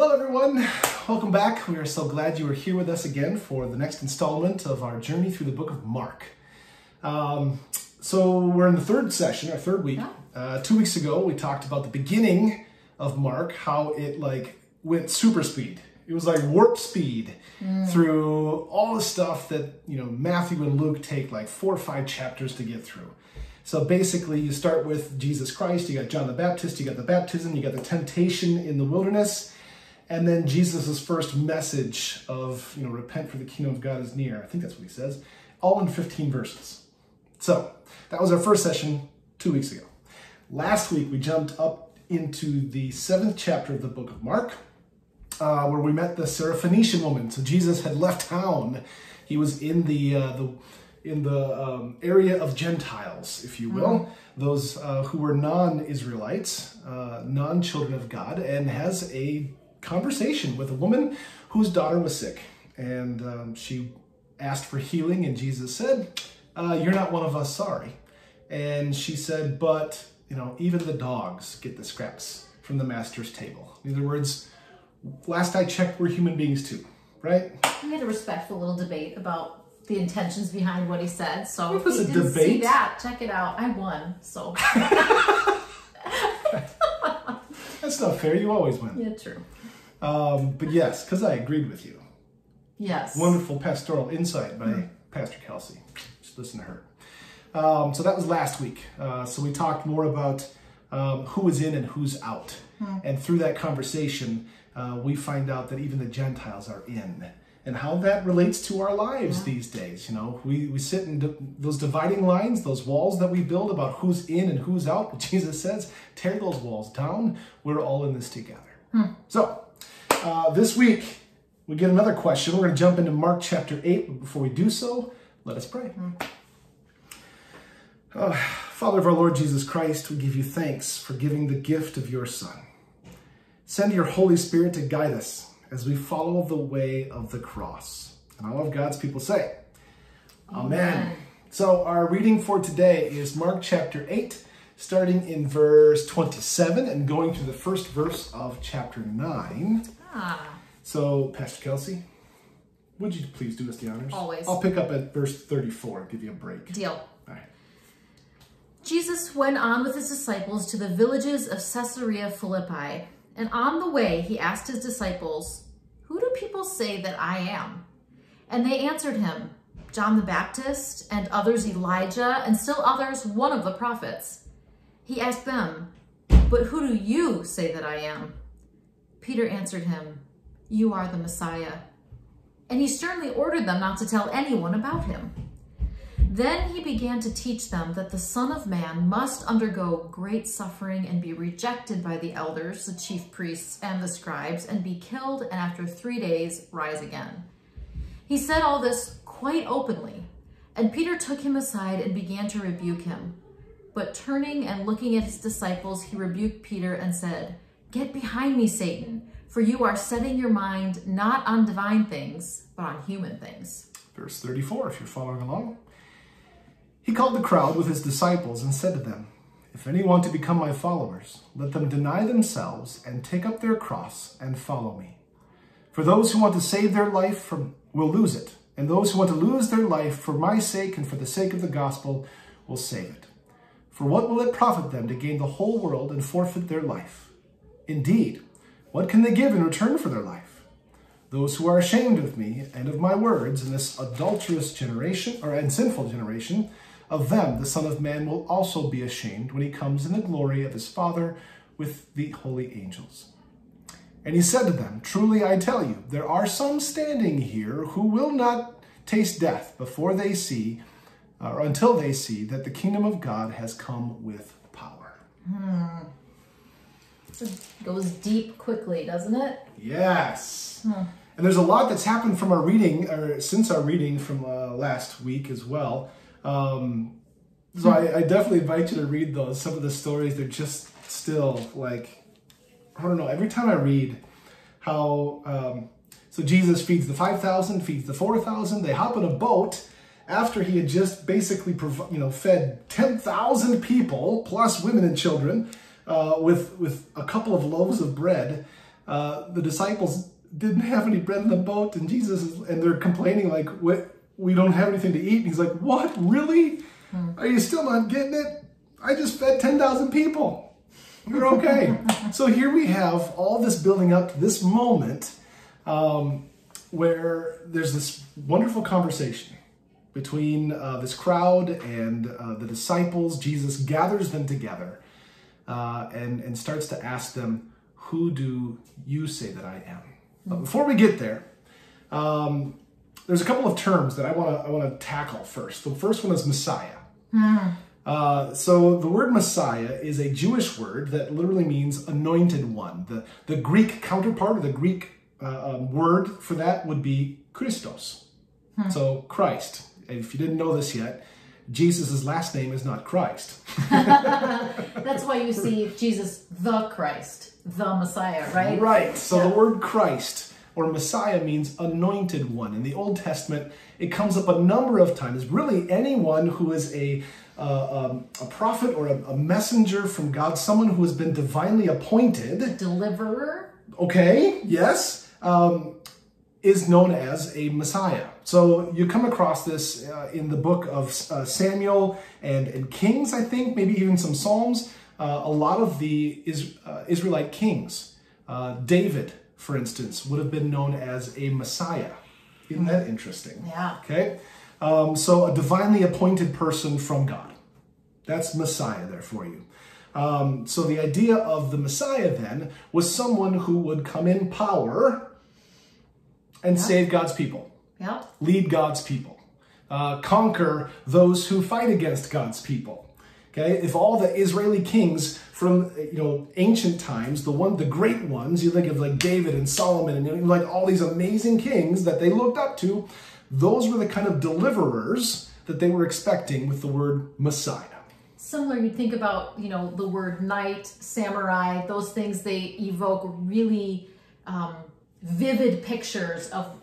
Hello, everyone. Welcome back. We are so glad you are here with us again for the next installment of our journey through the book of Mark. Um, so we're in the third session, our third week. Uh, two weeks ago, we talked about the beginning of Mark, how it like went super speed. It was like warp speed through all the stuff that you know Matthew and Luke take like four or five chapters to get through. So basically, you start with Jesus Christ. You got John the Baptist. You got the baptism. You got the temptation in the wilderness, and then Jesus' first message of you know repent for the kingdom of God is near. I think that's what he says. All in 15 verses. So that was our first session two weeks ago. Last week we jumped up into the seventh chapter of the book of Mark, uh, where we met the Syrophoenician woman. So Jesus had left town. He was in the uh, the in the um, area of Gentiles, if you will, those uh, who were non-Israelites, uh, non-children of God, and has a conversation with a woman whose daughter was sick, and um, she asked for healing, and Jesus said, uh, "You're not one of us, sorry." And she said, "But you know, even the dogs get the scraps from the master's table." In other words, last I checked, we're human beings too, right? We had a respectful little debate about the intentions behind what he said. So It if was you a didn't see debate. that, check it out. I won. So That's not fair. You always win. yeah, true. Um, but yes, because I agreed with you. Yes. Wonderful pastoral insight by Pastor Kelsey. Just listen to her. Um, so that was last week. Uh, so we talked more about um, who is in and who's out. And through that conversation, uh, we find out that even the Gentiles are in. And how that relates to our lives these days. You know, we, we sit in di- those dividing lines, those walls that we build about who's in and who's out. Jesus says, tear those walls down. We're all in this together. So, uh, this week, we get another question. We're going to jump into Mark chapter 8. But before we do so, let us pray. Oh, Father of our Lord Jesus Christ, we give you thanks for giving the gift of your Son. Send your Holy Spirit to guide us as we follow the way of the cross. And all of God's people say, Amen. Amen. So, our reading for today is Mark chapter 8, starting in verse 27 and going through the first verse of chapter 9. Ah, So, Pastor Kelsey, would you please do us the honors? Always. I'll pick up at verse 34, give you a break. deal. All right. Jesus went on with his disciples to the villages of Caesarea Philippi, and on the way he asked his disciples, Who do people say that I am? And they answered him, John the Baptist, and others Elijah, and still others one of the prophets. He asked them, But who do you say that I am? Peter answered him, You are the Messiah. And he sternly ordered them not to tell anyone about him. Then he began to teach them that the Son of Man must undergo great suffering and be rejected by the elders, the chief priests, and the scribes, and be killed, and after three days rise again. He said all this quite openly, and Peter took him aside and began to rebuke him. But turning and looking at his disciples, he rebuked Peter and said, Get behind me, Satan, for you are setting your mind not on divine things, but on human things. Verse 34, if you're following along. He called the crowd with his disciples and said to them, If any want to become my followers, let them deny themselves and take up their cross and follow me. For those who want to save their life from, will lose it, and those who want to lose their life for my sake and for the sake of the gospel will save it. For what will it profit them to gain the whole world and forfeit their life? Indeed, what can they give in return for their life? Those who are ashamed of me and of my words in this adulterous generation, or and sinful generation, of them the Son of Man will also be ashamed when he comes in the glory of his Father with the holy angels. And he said to them, Truly I tell you, there are some standing here who will not taste death before they see, uh, or until they see that the kingdom of God has come with power. Hmm. It goes deep quickly, doesn't it? Yes. Hmm. And there's a lot that's happened from our reading, or since our reading from uh, last week as well. Um, so I, I definitely invite you to read those. Some of the stories, they're just still like, I don't know, every time I read how, um, so Jesus feeds the 5,000, feeds the 4,000, they hop in a boat after he had just basically, prov- you know, fed 10,000 people, plus women and children, uh, with, with a couple of loaves of bread. uh, the disciples didn't have any bread in the boat, and Jesus is, and they're complaining like, "What? We don't have anything to eat." And he's like, "What? Really? Are you still not getting it? I just fed ten thousand people. You're okay." so here we have all this building up to this moment um, where there's this wonderful conversation between uh, this crowd and uh, the disciples. Jesus gathers them together uh, and, and starts to ask them, Who do you say that I am? But before we get there, um, there's a couple of terms that I want to I want to tackle first. The first one is Messiah. Uh, so the word Messiah is a Jewish word that literally means anointed one. The the Greek counterpart, or the Greek uh, um, word for that would be Christos. So Christ. If you didn't know this yet, Jesus' last name is not Christ. That's why you see Jesus the Christ, the Messiah, right? Right. So Yeah. the word Christ or Messiah means anointed one. In the Old Testament, it comes up a number of times. Really, anyone who is a uh, um, a prophet or a, a messenger from God, someone who has been divinely appointed. Deliverer. Okay. Yes. Um, is known as a Messiah. So you come across this uh, in the book of uh, Samuel and, and Kings, I think, maybe even some Psalms. Uh, a lot of the is, uh, Israelite kings, uh, David, for instance, would have been known as a Messiah. Isn't that interesting? Yeah. Okay. Um, so a divinely appointed person from God. That's Messiah there for you. Um, so the idea of the Messiah then was someone who would come in power and save God's people, Yep. lead God's people, uh, conquer those who fight against God's people. Okay, if all the Israeli kings from you know ancient times, the one, the great ones, you think of like David and Solomon and you know, like all these amazing kings that they looked up to, those were the kind of deliverers that they were expecting with the word Messiah. Similar, you think about, you know, the word knight, samurai, those things, they evoke really um, vivid pictures of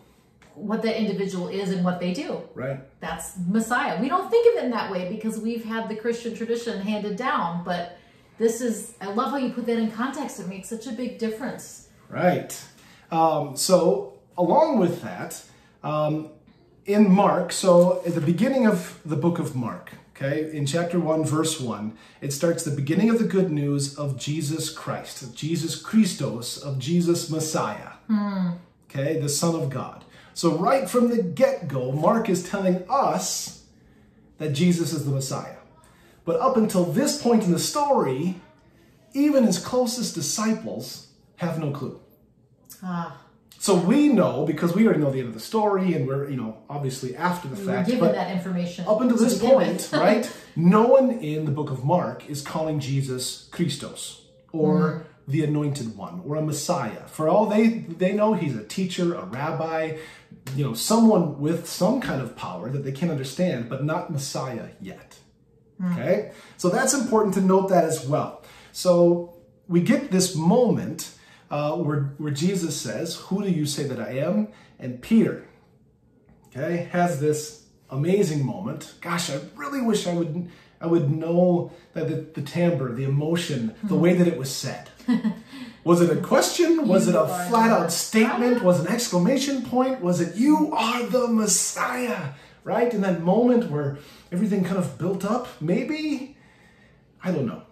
what that individual is and what they do. Right. That's Messiah. We don't think of it in that way because we've had the Christian tradition handed down, but this is, I love how you put that in context. It makes such a big difference. Right. Um, so, along with that, um, in Mark, so at the beginning of the book of Mark, okay, in chapter 1, verse 1, it starts the beginning of the good news of Jesus Christ, of Jesus Christos, of Jesus Messiah, okay, the Son of God. So, right from the get go, Mark is telling us that Jesus is the Messiah. But up until this point in the story, even his closest disciples have no clue. Ah, So we know because we already know the end of the story, and we're you know obviously after the we're fact. given that information. up until this point, right? No one in the book of Mark is calling Jesus Christos or the Anointed One or a Messiah. For all they they know, he's a teacher, a rabbi, you know, someone with some kind of power that they can't understand, but not Messiah yet. Okay, so that's important to note that as well. So we get this moment uh, where where Jesus says, "Who do you say that I am?" And Peter, okay, has this amazing moment. Gosh, I really wish I would I would know that the, the timbre, the emotion, the way that it was said. Was it a question? Was it a flat out statement? Was an exclamation point? Was it you are the Messiah? Right? In that moment where everything kind of built up, maybe? I don't know.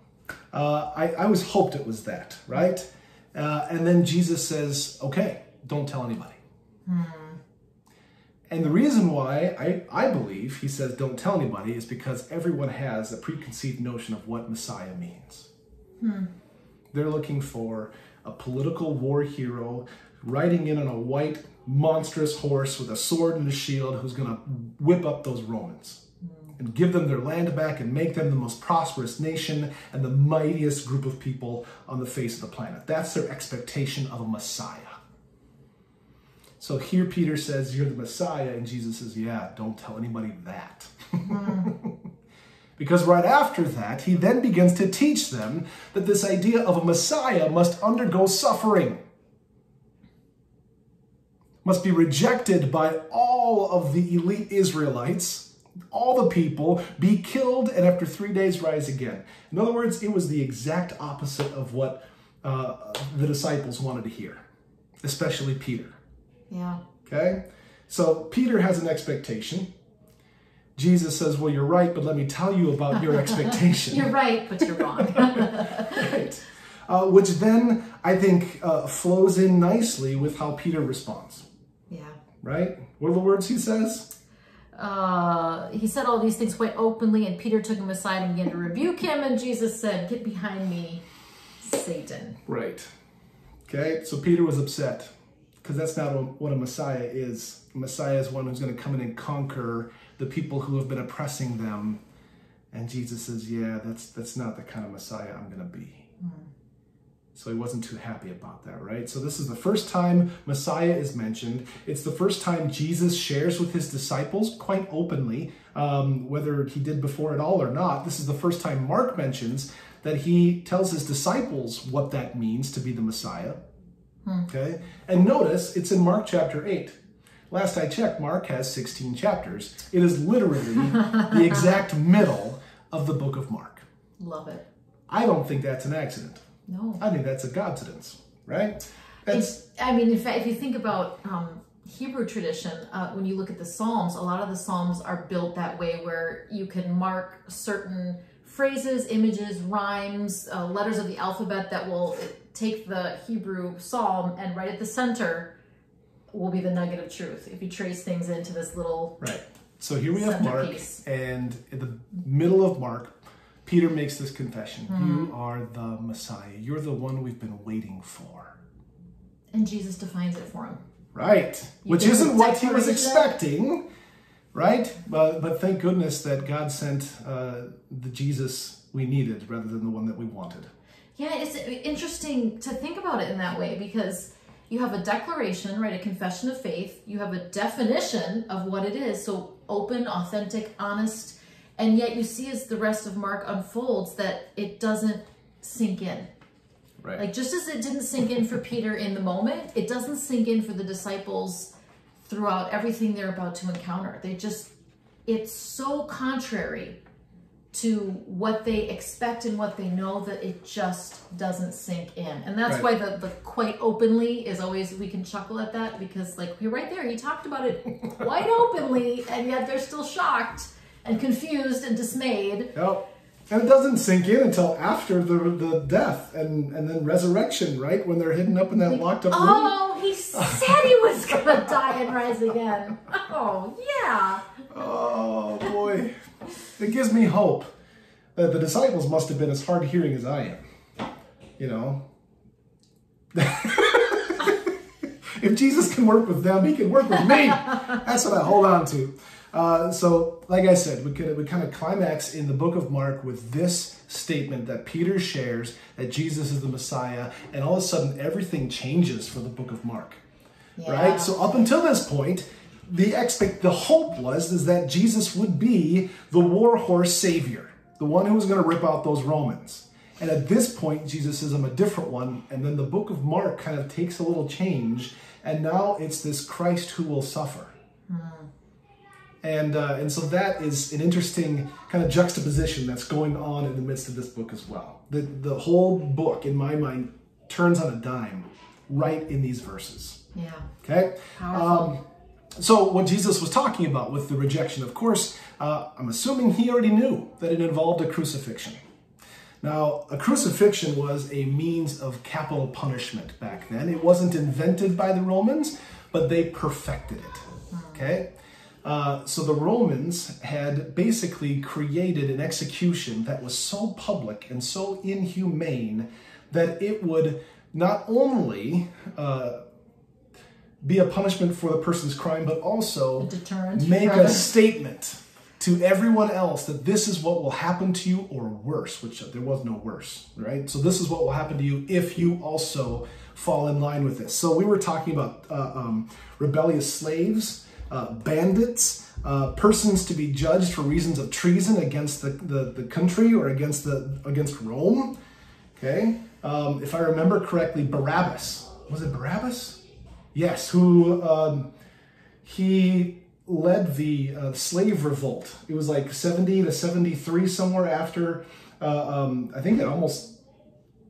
Uh, I, I always hoped it was that, right? Uh, and then Jesus says, okay, don't tell anybody. And the reason why I, I believe he says don't tell anybody is because everyone has a preconceived notion of what Messiah means. They're looking for a political war hero riding in on a white, monstrous horse with a sword and a shield who's going to whip up those Romans mm. and give them their land back and make them the most prosperous nation and the mightiest group of people on the face of the planet. That's their expectation of a Messiah. So here Peter says, You're the Messiah, and Jesus says, Yeah, don't tell anybody that. Hmm. Because right after that, he then begins to teach them that this idea of a Messiah must undergo suffering, must be rejected by all of the elite Israelites, all the people, be killed, and after three days rise again. In other words, it was the exact opposite of what uh, the disciples wanted to hear. especially Peter. Yeah. Okay? So Peter has an expectation. Jesus says, Well, you're right, but let me tell you about your expectation. you're right, but you're wrong. right. Uh, which then I think uh, flows in nicely with how Peter responds. Yeah. Right? What are the words he says? Uh, he said all these things quite openly, and Peter took him aside and began to rebuke him. And Jesus said, Get behind me, Satan. Right. Okay, so Peter was upset because that's not what a Messiah is. A Messiah is one who's going to come in and conquer the people who have been oppressing them. And Jesus says, "Yeah, that's that's not the kind of Messiah I'm going to be." Mm. So he wasn't too happy about that, right? So this is the first time Messiah is mentioned. It's the first time Jesus shares with his disciples quite openly, um, whether he did before at all or not. This is the first time Mark mentions that he tells his disciples what that means to be the Messiah. Hmm. Okay? And notice it's in Mark chapter 8. Last I checked, Mark has 16 chapters. It is literally the exact middle of the book of Mark. Love it. I don't think that's an accident. No. I think that's a coincidence, right? That's, I mean, in fact, if you think about um, Hebrew tradition, uh, when you look at the Psalms, a lot of the Psalms are built that way where you can mark certain phrases, images, rhymes, uh, letters of the alphabet that will take the Hebrew psalm and right at the center will be the nugget of truth. If you trace things into this little right. So here we have Mark, and in the middle of Mark, Peter makes this confession: mm. "You are the Messiah. You're the one we've been waiting for." And Jesus defines it for him. Right, you which isn't what he was expecting right? But, but thank goodness that God sent uh, the Jesus we needed rather than the one that we wanted. Yeah, it's interesting to think about it in that way because you have a declaration, right? A confession of faith. You have a definition of what it is. So open, authentic, honest. And yet you see as the rest of Mark unfolds that it doesn't sink in. Right. Like just as it didn't sink in for Peter in the moment, it doesn't sink in for the disciples throughout everything they're about to encounter. They just, it's so contrary to what they expect and what they know that it just doesn't sink in. And that's right. why the, the quite openly is always, we can chuckle at that because like, you're right there, he talked about it quite openly and yet they're still shocked and confused and dismayed. Yep. And it doesn't sink in until after the the death and, and then resurrection, right? When they're hidden up in that locked up room. Oh, he said he was gonna die and rise again. Oh, yeah. Oh boy. It gives me hope that the disciples must have been as hard hearing as I am. You know? if Jesus can work with them, he can work with me. That's what I hold on to. Uh, so, like I said, we could we kind of climax in the book of Mark with this statement that Peter shares that Jesus is the Messiah, and all of a sudden everything changes for the book of Mark. Yeah. Right? So up until this point, the expect the hope was is that Jesus would be the war horse savior, the one who was going to rip out those Romans. And at this point, Jesus says, I'm a different one. And then the book of Mark kind of takes a little change. And now it's this Christ who will suffer. Hmm. And, uh, and so that is an interesting kind of juxtaposition that's going on in the midst of this book as well. The, the whole book, in my mind, turns on a dime right in these verses. Yeah. Okay? Um, so, what Jesus was talking about with the rejection, of course, uh, I'm assuming he already knew that it involved a crucifixion. Now, a crucifixion was a means of capital punishment back then. It wasn't invented by the Romans, but they perfected it. Okay? Uh, so the Romans had basically created an execution that was so public and so inhumane that it would not only uh, be a punishment for the person's crime, but also make a statement to everyone else that this is what will happen to you or worse, which there was no worse, right? So this is what will happen to you if you also fall in line with this. So we were talking about uh, um, rebellious slaves uh, bandits, uh, persons to be judged for reasons of treason against the, the, the country or against the against Rome. Okay, um, if I remember correctly, Barabbas was it Barabbas? Yes, who um, he led the uh, slave revolt. It was like 70 to 73 somewhere after. Uh, um, I think it almost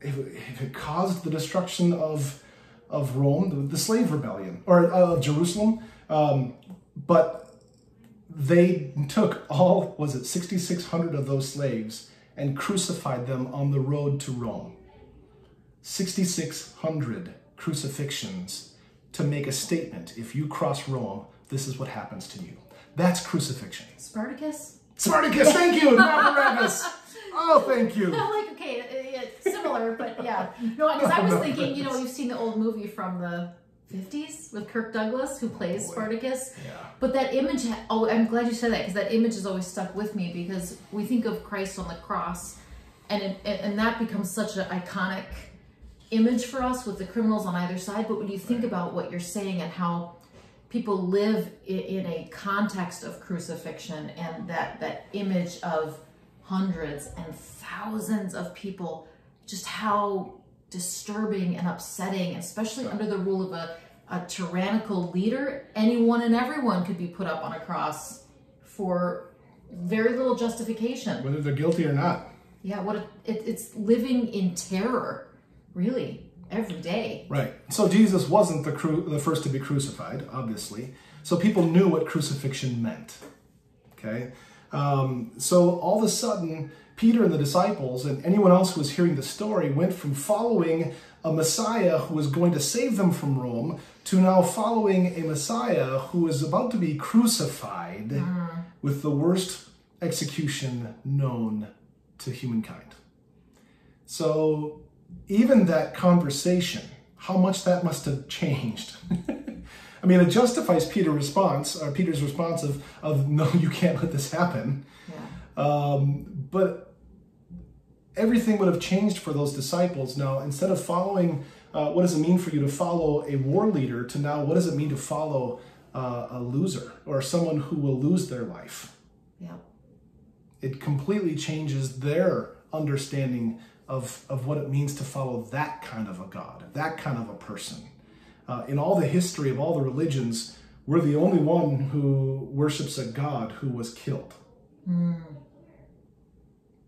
it, it caused the destruction of of Rome, the, the slave rebellion, or uh, of Jerusalem. Um, but they took all, was it 6,600 of those slaves and crucified them on the road to Rome. 6,600 crucifixions to make a statement. If you cross Rome, this is what happens to you. That's crucifixion. Spartacus? Spartacus, thank you, Navarretus. Oh, thank you. Like, okay, uh, it's similar, but yeah. No, because I was thinking, you know, you've seen the old movie from the 50s with Kirk Douglas, who plays oh, Spartacus. Yeah. But that image, oh, I'm glad you said that because that image has always stuck with me because we think of Christ on the cross, and it, and that becomes such an iconic image for us with the criminals on either side. But when you think about what you're saying and how people live in a context of crucifixion and that that image of hundreds and thousands of people, just how disturbing and upsetting, especially under the rule of a, a tyrannical leader, anyone and everyone could be put up on a cross for very little justification. Whether they're guilty or not. Yeah, what a, it, it's living in terror, really, every day. Right. So Jesus wasn't the cru- the first to be crucified, obviously. So people knew what crucifixion meant. Okay. Um, so all of a sudden, Peter and the disciples and anyone else who was hearing the story went from following a Messiah who was going to save them from Rome to now following a Messiah who was about to be crucified mm. with the worst execution known to humankind. So even that conversation, how much that must have changed. I mean, it justifies Peter's response, or Peter's response of, of no, you can't let this happen. Yeah. Um, but everything would have changed for those disciples now. Instead of following, uh, what does it mean for you to follow a war leader, to now, what does it mean to follow uh, a loser or someone who will lose their life? Yeah. It completely changes their understanding of, of what it means to follow that kind of a God, that kind of a person. Uh, in all the history of all the religions, we're the only one who worships a God who was killed. Mm.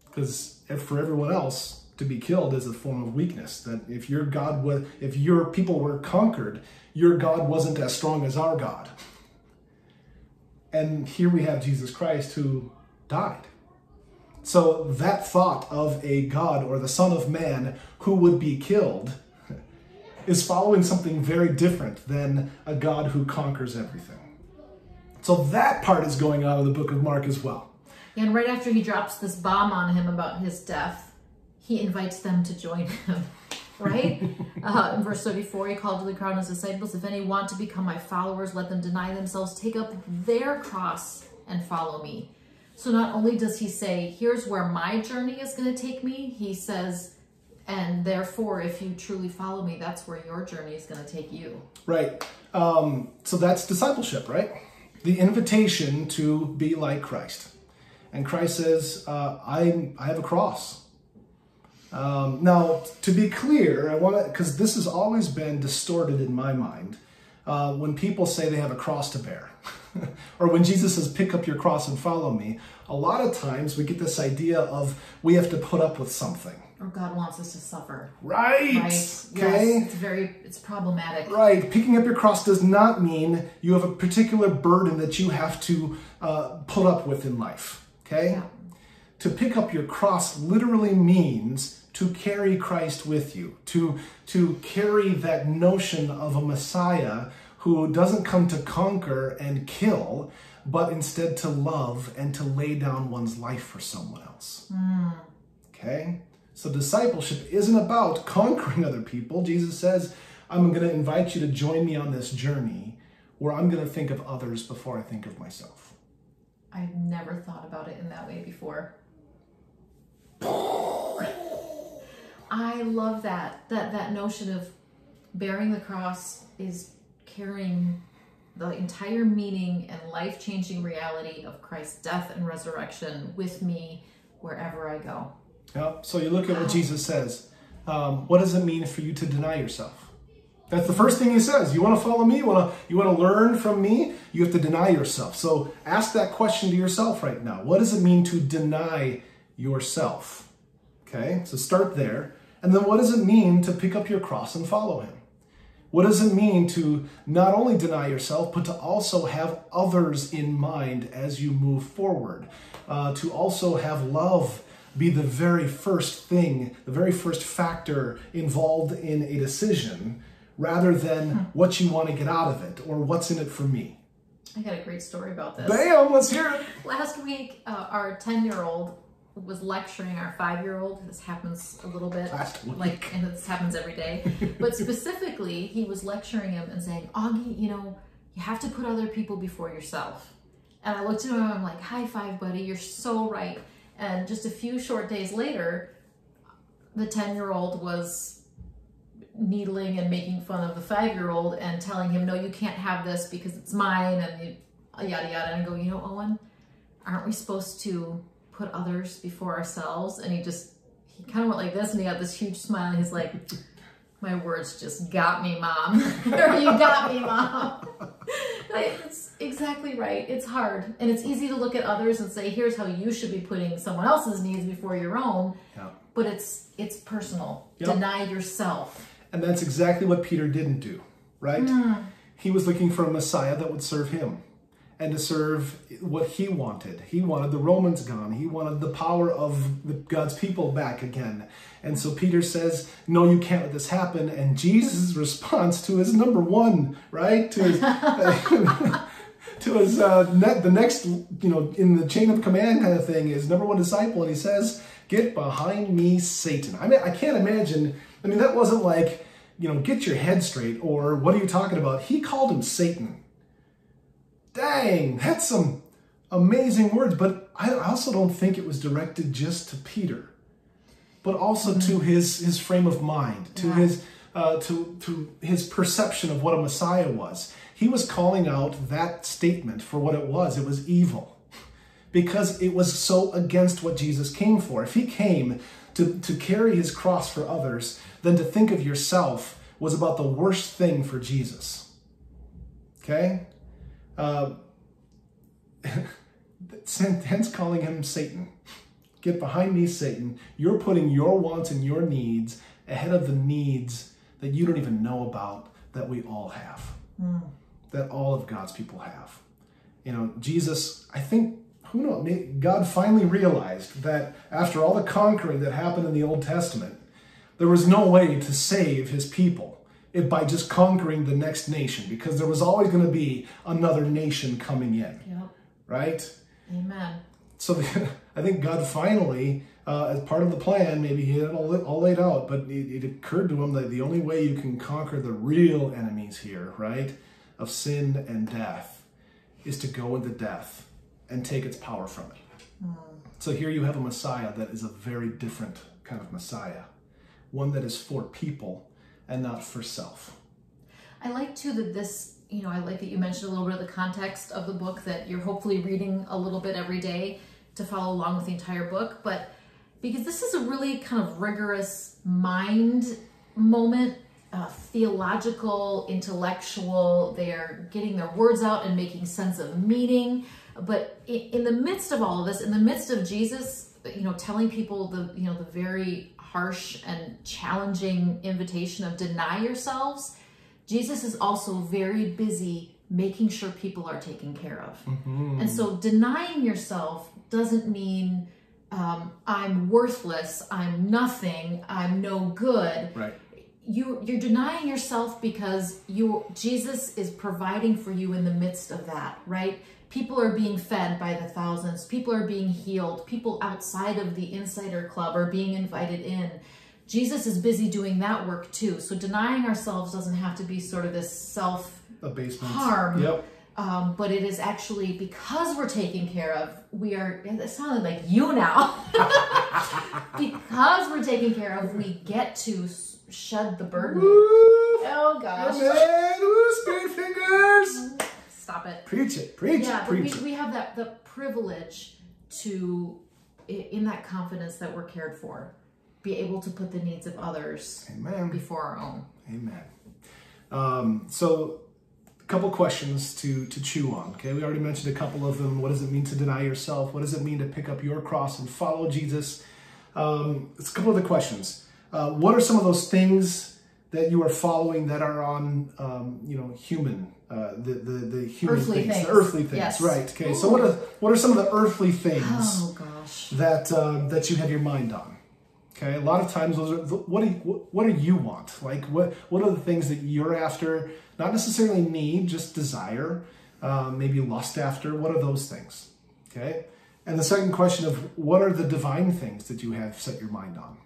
Because for everyone else, to be killed is a form of weakness. That if your God was, if your people were conquered, your God wasn't as strong as our God. And here we have Jesus Christ who died. So that thought of a God or the Son of Man who would be killed is following something very different than a God who conquers everything. So that part is going on in the book of Mark as well. And right after he drops this bomb on him about his death, he invites them to join him. Right? uh, in verse 34, he called to the crowd and his disciples, If any want to become my followers, let them deny themselves, take up their cross, and follow me. So not only does he say, Here's where my journey is going to take me, he says, and therefore, if you truly follow me, that's where your journey is going to take you. Right. Um, so that's discipleship, right? The invitation to be like Christ. And Christ says, uh, I, I have a cross. Um, now, to be clear, I want to, because this has always been distorted in my mind, uh, when people say they have a cross to bear, or when Jesus says, pick up your cross and follow me, a lot of times we get this idea of we have to put up with something. Or God wants us to suffer. Right. right. Okay. Yes, it's very, it's problematic. Right. Picking up your cross does not mean you have a particular burden that you have to uh, put up with in life. Okay? Yeah. To pick up your cross literally means to carry Christ with you, to, to carry that notion of a Messiah who doesn't come to conquer and kill, but instead to love and to lay down one's life for someone else. Mm. Okay? So discipleship isn't about conquering other people. Jesus says, I'm going to invite you to join me on this journey where I'm going to think of others before I think of myself. I've never thought about it in that way before. I love that. That that notion of bearing the cross is carrying the entire meaning and life-changing reality of Christ's death and resurrection with me wherever I go. Yeah. So you look at what Jesus says. Um, what does it mean for you to deny yourself? That's the first thing he says. You want to follow me? You want to you want to learn from me? You have to deny yourself. So ask that question to yourself right now. What does it mean to deny yourself? Okay? So start there. And then what does it mean to pick up your cross and follow him? What does it mean to not only deny yourself, but to also have others in mind as you move forward? Uh, to also have love be the very first thing, the very first factor involved in a decision, rather than hmm. what you want to get out of it or what's in it for me. I got a great story about this. Bam, let's hear it. Last week, uh, our 10 year old was lecturing our five year old. This happens a little bit. Last week. Like, and this happens every day. but specifically, he was lecturing him and saying, Augie, you know, you have to put other people before yourself. And I looked at him and I'm like, high five, buddy. You're so right. And just a few short days later, the 10 year old was needling and making fun of the five year old and telling him, no, you can't have this because it's mine and yada yada. And I go, you know, Owen, aren't we supposed to put others before ourselves? And he just, he kind of went like this and he got this huge smile and he's like, my words just got me, mom. you got me, mom. it's exactly right. It's hard. And it's easy to look at others and say, here's how you should be putting someone else's needs before your own. Yeah. But it's it's personal. Yep. Deny yourself. And that's exactly what Peter didn't do, right? Mm. He was looking for a Messiah that would serve him and to serve what he wanted. He wanted the Romans gone. He wanted the power of the, God's people back again. And so Peter says, no, you can't let this happen. And Jesus' response to his number one, right? To his, to his uh, net, the next, you know, in the chain of command kind of thing is number one disciple. And he says, get behind me, Satan. I mean, I can't imagine. I mean, that wasn't like, you know, get your head straight or what are you talking about? He called him Satan. Dang, that's some amazing words. But I also don't think it was directed just to Peter, but also mm-hmm. to his his frame of mind, to yeah. his uh, to to his perception of what a Messiah was. He was calling out that statement for what it was. It was evil because it was so against what Jesus came for. If he came to, to carry his cross for others, then to think of yourself was about the worst thing for Jesus. Okay? Uh, hence calling him Satan. Get behind me, Satan. You're putting your wants and your needs ahead of the needs that you don't even know about that we all have, mm. that all of God's people have. You know, Jesus, I think, who knows, God finally realized that after all the conquering that happened in the Old Testament, there was no way to save his people it by just conquering the next nation because there was always going to be another nation coming in. Yep. Right? Amen. So the, I think God finally, uh, as part of the plan, maybe he had it all, all laid out, but it, it occurred to him that the only way you can conquer the real enemies here, right, of sin and death, is to go into death and take its power from it. Mm. So here you have a Messiah that is a very different kind of Messiah, one that is for people and not for self. I like too that this, you know, I like that you mentioned a little bit of the context of the book that you're hopefully reading a little bit every day to follow along with the entire book, but because this is a really kind of rigorous mind moment, uh, theological, intellectual. They're getting their words out and making sense of meaning. But in, in the midst of all of this, in the midst of Jesus, you know, telling people the, you know, the very harsh and challenging invitation of deny yourselves, Jesus is also very busy making sure people are taken care of. Mm-hmm. And so denying yourself doesn't mean um, I'm worthless, I'm nothing, I'm no good. Right. You, you're denying yourself because you Jesus is providing for you in the midst of that, right? People are being fed by the thousands. People are being healed. People outside of the insider club are being invited in. Jesus is busy doing that work too. So denying ourselves doesn't have to be sort of this self abasement harm. Yep. Um, but it is actually because we're taken care of, we are, it sounded like you now. because we're taken care of, we get to shed the burden. Oh gosh. Man, woo, spirit fingers. Stop it. Preach it. Preach yeah, it. Preach we, it. we have that the privilege to, in that confidence that we're cared for, be able to put the needs of others Amen. before our own. Amen. Um, so, a couple questions to to chew on. Okay, we already mentioned a couple of them. What does it mean to deny yourself? What does it mean to pick up your cross and follow Jesus? Um, it's a couple of the questions. Uh, what are some of those things that you are following that are on, um, you know, human, uh, the, the, the human Earthly things, things. the earthly things, Yes. right? Okay, so what are, what are some of the earthly things Oh that, uh, that you have your mind on? Okay, a lot of times those are, what do you, what do you want? Like, what, what are the things that you're after? Not necessarily need, just desire, um, maybe lust after. What are those things? Okay, and the second question of what are the divine things that you have set your mind on?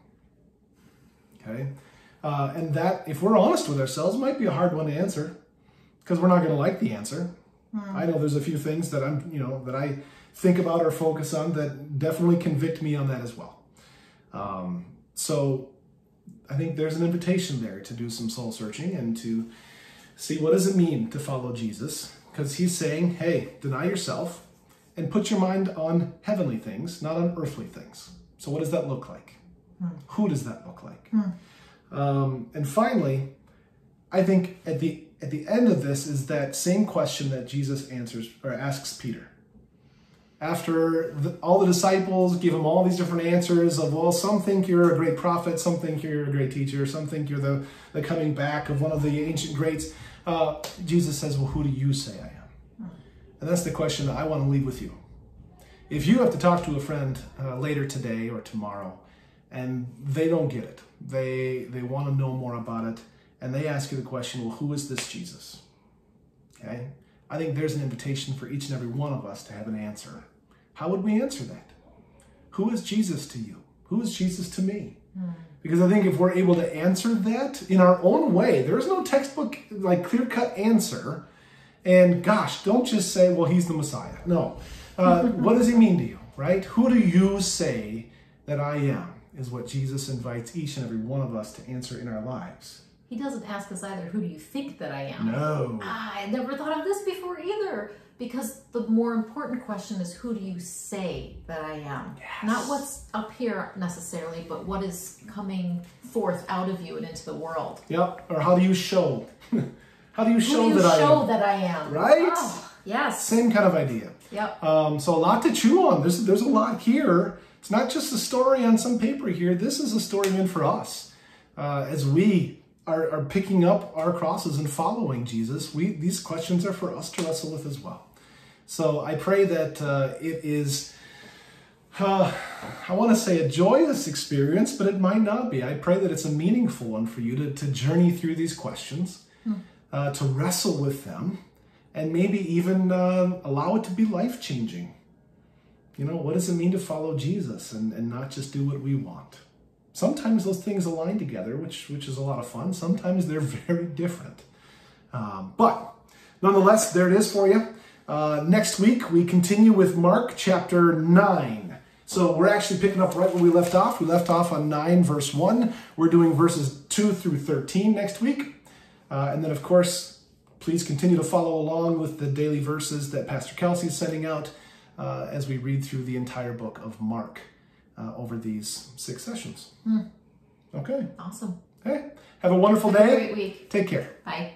Okay, uh, and that, if we're honest with ourselves, might be a hard one to answer because we're not going to like the answer. I know there's a few things that I'm, you know, that I think about or focus on that definitely convict me on that as well. Um, so I think there's an invitation there to do some soul searching and to see what does it mean to follow Jesus because he's saying, hey, deny yourself and put your mind on heavenly things, not on earthly things. So what does that look like? Who does that look like? Um, and finally, I think at the at the end of this is that same question that Jesus answers or asks Peter. After the, all the disciples give him all these different answers of, well, some think you're a great prophet, some think you're a great teacher, some think you're the, the coming back of one of the ancient greats. Uh, Jesus says, well, who do you say I am? And that's the question that I want to leave with you. If you have to talk to a friend uh, later today or tomorrow, and they don't get it, they they want to know more about it, and they ask you the question, well, who is this Jesus? Okay, I think there's an invitation for each and every one of us to have an answer. How would we answer that? Who is Jesus to you? Who is Jesus to me? Because I think if we're able to answer that in our own way, there is no textbook like clear cut answer. And gosh, don't just say, well, he's the Messiah. No. Uh, what does he mean to you, right? Who do you say that I am? Is what Jesus invites each and every one of us to answer in our lives. He doesn't ask us either, who do you think that I am? No. Ah, I never thought of this before either. Because the more important question is who do you say that I am? Not what's up here necessarily, but what is coming forth out of you and into the world. Yep. Or how do you show? how do you show do you that show I am? that I am? Right? Oh, yes. Same kind of idea. Yep. Um, so a lot to chew on. There's there's a lot here. It's not just a story on some paper here. This is a story meant for us uh, as we are, are picking up our crosses and following Jesus. We these questions are for us to wrestle with as well. So I pray that uh, it is. Uh, I want to say a joyous experience, but it might not be. I pray that it's a meaningful one for you to, to journey through these questions, uh, to wrestle with them, and maybe even uh, allow it to be life changing. You know, what does it mean to follow Jesus and, and not just do what we want? Sometimes those things align together, which, which is a lot of fun. Sometimes they're very different. Um, but nonetheless, there it is for you. Uh, next week, we continue with Mark chapter 9. So we're actually picking up right where we left off. We left off on 9, verse 1. We're doing verses 2 through 13 next week. Uh, and then, of course, please continue to follow along with the daily verses that Pastor Kelsey is sending out uh, as we read through the entire book of Mark uh, over these six sessions. Okay. Awesome. Hey, have a wonderful Have a day. great week. Take care. Bye.